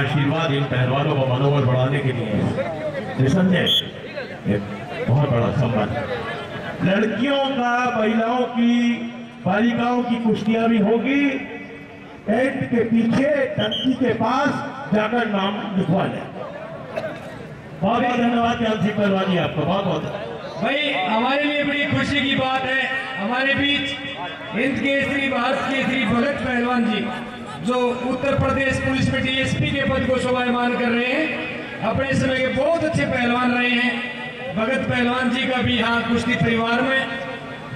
आशीर्वाद इन पहलवानों का मनोबल बढ़ाने के लिए। निसंदेह, एक बहुत बड़ा सम्मान। लड़कियों का, महिलाओं की, बालिकाओं की कुश्तियाँ भी होगी। टेंट के पीछे, टंकी के पास जाकर नाम लिखवा लें। बहुत बहुत धन्यवाद, ज्ञान सिंह पहलवानी आपका। बहुत बहुत भाई, हमारे लिए बड़ी खुशी की बात है। हमारे बीच हिंद केसरी, भारत केसरी, भगत पहलवान जी। जो उत्तर प्रदेश पुलिस में डीएसपी के पद को शोभायमान कर रहे हैं, अपने समय के बहुत अच्छे पहलवान रहे हैं। भगत पहलवान जी का भी यहाँ कुश्ती परिवार में।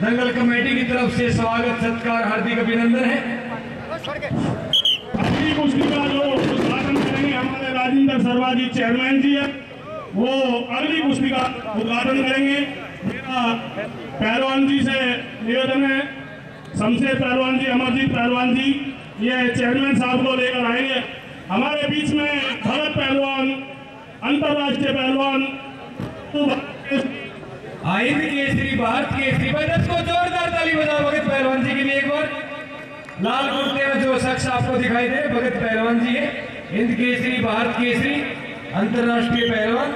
दंगल कमेटी की तरफ़ से स्वागत, सत्कार, हार्दिक अभिनंदन है। अगली कुश्ती का जो उद्घाटन करेंगे हमारे राजेंद्र शर्मा जी चेयरमैन जी है, वो अगली कुश्ती का उद्घाटन करेंगे। मेरा पहलवान जी से निवेदन है शमशेर पहलवान जी, अमरजीत पहलवान जी ये चेयरमैन साहब को लेकर आएँगे। हमारे बीच में भरत पहलवान अंतर्राष्ट्रीय पहलवान हिंद केसरी भारत केसरी दस को जोरदार ताली बजाओ भगत पहलवान जी के लिए एक बार। लाल कुर्ते में जो शख्स आपको दिखाई दे भगत पहलवान जी है। हिंद केसरी भारत केसरी अंतर्राष्ट्रीय पहलवान।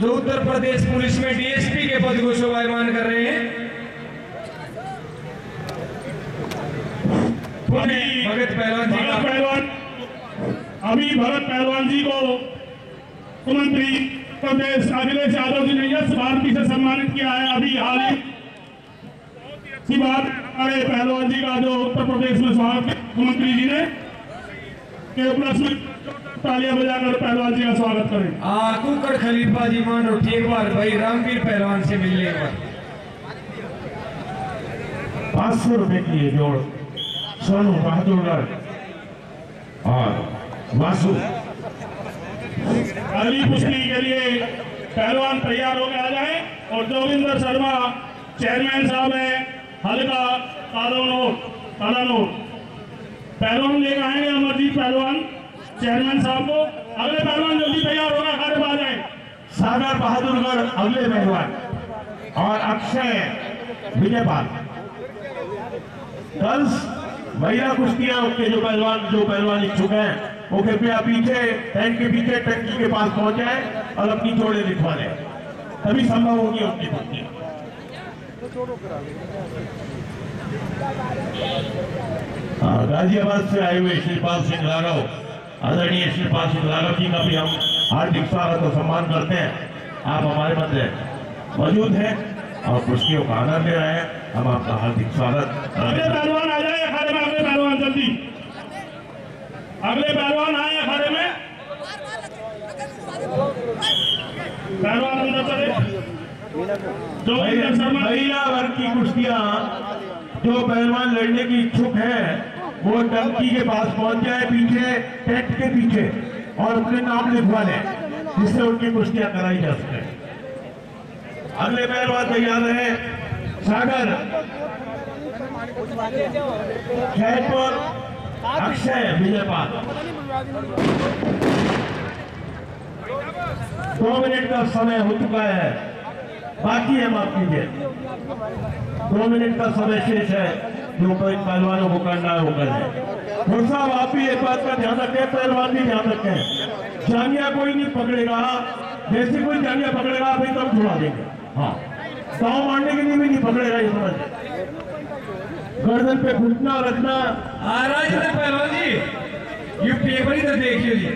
जो उत्तर प्रदेश पुलिस में डीएसपी के पद को शोभायमान कर रहे हैं। भगत पहलवान जी भरत का पहलवान अभी भरत पहलवान जी को मुख्यमंत्री प्रदेश अखिलेश यादव जी ने यश भारती से सम्मानित किया है। अभी हाल ही की बात है, हमारे पहलवान जी का जो उत्तर प्रदेश में स्वागत मुख्यमंत्री जी ने के उपलक्ष्य में तालियाँ बजाकर पहलवान जी का स्वागत करें। आ कुकड़ खलीफा जी मान उठी एक बार भाई रामवीर पहलवान से मिलने एक बार पाँच सौ रुपए की ये जोड़। सोनू बहादुरगढ़ और वासु अगली कुश्ती के लिए पहलवान तैयार होकर आ जाए और जोगिंदर शर्मा चेयरमैन साहब है हल्का पहलवान लेकर आएँगे अमरजीत पहलवान चेयरमैन साहब को। अगले पहलवान जल्दी तैयार होगा में आ जाए सागर बहादुरगढ़ अगले पहलवान। और अक्षय विजयपाल। कल महिला कुश्तियाँ के जो पहलवान जो पहलवान इच्छुक हैं वो कृपया पीछे टेंट के पीछे टंकी के पास पहुँच जाए और अपनी जोड़े लिखवा लें तभी संभव होगी उनकी कुश्तियाँ हाँ, गाजियाबाद से आए हुए श्रीपाल सिंह राघव आदरणीय श्रीपाल सिंह राघव जी का भी हम हार्दिक स्वागत और सम्मान करते हैं। आप हमारे मध्य मौजूद हैं और कुश्तियों का आनंद ले रहे हैं। हम आपका हार्दिक स्वागत। पहलवान आ जाए अखाड़े में अगले पहलवान जल्दी। अगले पहलवान आए अखाड़े में। पहलवान अंदर चले। जोगिंदर महिला वर्ग की कुश्तियाँ। जो पहलवान लड़ने की इच्छुक है वो टंकी के पास पहुँच जाए पीछे टेंट के पीछे और अपने नाम लिखवा लें जिससे उनकी कुश्तियाँ कराई जा सके। अगले पहलवान तैयार है सागर जयपुर अक्षय विजयपाल। दो मिनट का समय हो चुका है। बाकी है माफ़ कीजिए। दो मिनट का समय शेष है। जो पहलवानों को करना है, वो कर साहब, आप भी एक बात का ध्यान रखें, पहलवान भी ध्यान रखें। जांगिया कोई नहीं पकड़ेगा। जैसे कोई जांगिया पकड़ेगा, आप एकदम छुड़ा देंगे। हाँ। पाँव मारने के लिए भी नहीं पकड़ेगा ये समझ गर्दन पे घुटना रखना। आ राजेंद्र पहलवान जी। ये पेपर ही तो देखिए जी।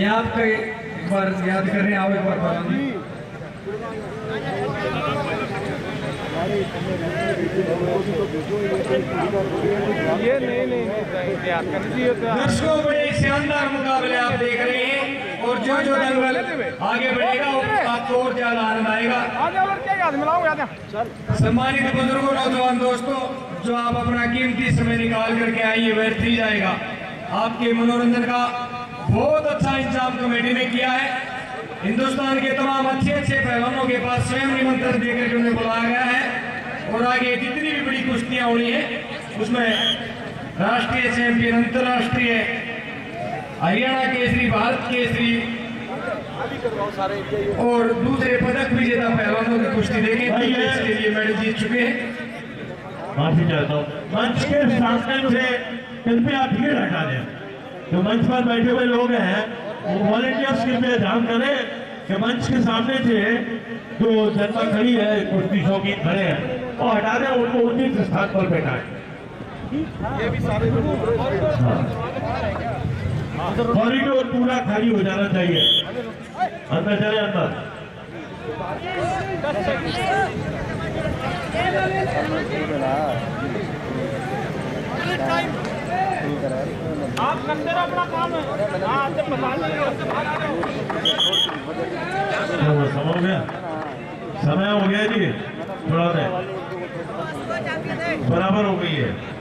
ये आपका एक बार याद कर रहे हैं आओ एक बार पहलवान जी ये नहीं नहीं नहीं तो दर्शकों बड़े शानदार मुकाबले आप देख रहे हैं। जो जो दंगल आगे बढ़ेगा आपको और ज़्यादा आनंद आएगा सम्मानित बुज़ुर्गों नौजवान दोस्तों जो आप अपना कीमती समय निकाल करके आइए व्यर्थ ही जाएगा। आपके मनोरंजन का बहुत अच्छा इंतज़ाम कमेटी ने किया है। हिंदुस्तान के तमाम अच्छे अच्छे पहलवानों के पास स्वयं निमंत्रण देकर के उन्हें बुलाया गया है। और आगे जितनी भी बड़ी कुश्तियाँ होनी है उसमें राष्ट्रीय चैंपियन अंतर्राष्ट्रीय हरियाणा केसरी भारत केसरी। और दूसरे पदक विजेता पहलवानों की कुश्ती देखें तो इसके लिए मेडल जीत चुके हैं। माफ़ी चाहता हूँ। मंच के सामने से कृपया भीड़ हटा दें। जो मंच पर बैठे हुए लोग हैं वो वॉलेंटियर्स कृपया ध्यान करें कि मंच के सामने से जो जनता खड़ी है कुश्ती शौकीन खड़े हैं और हटा दें उनको उचित स्थान पर बैठाएँ। हाँ। कॉरिडोर पूरा खाली हो जाना चाहिए। अंदर चले अंदर। आप करते रहो अपना काम है। हाँ तो समय हो गया। समय हो गया जी। थोड़ा देर। बराबर हो गई है।